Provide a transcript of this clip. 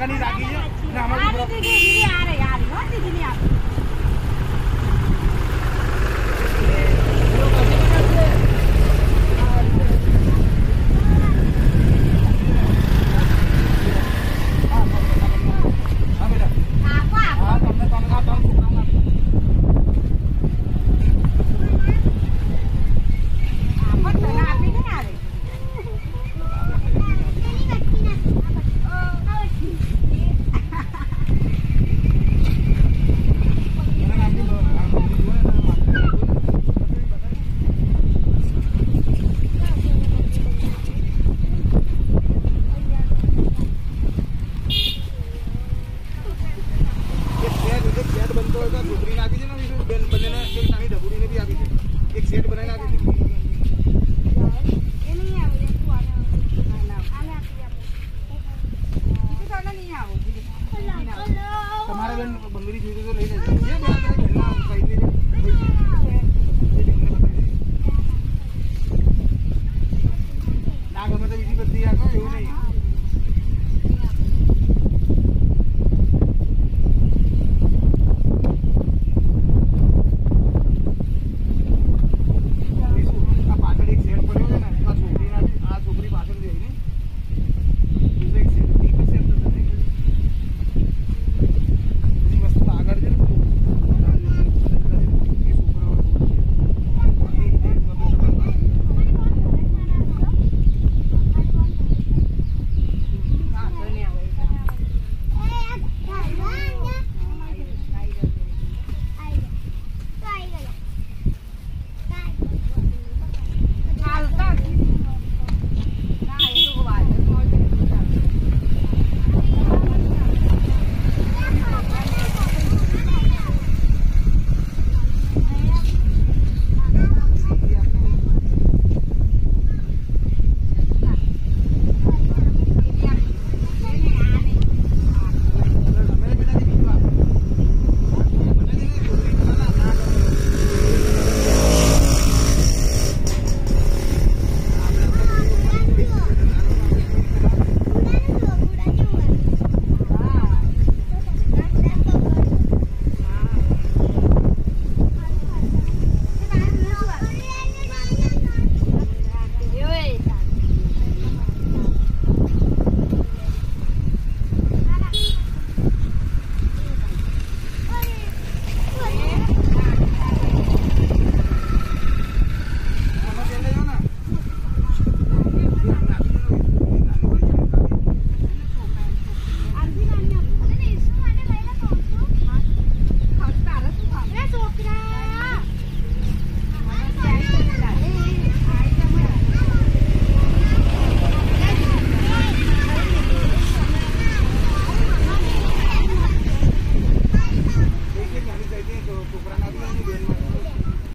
लगानी राखी है। ना हमारी સેટ બનતો હોય તો છોકરીને આપી દે ને બીજું બેન બંનેને એક નાની ડબુડીને બી આપી દે એક સેટ બનાવીને આપી દે તમારે બેન બંગડી જોઈતી તો લઈ લેજો.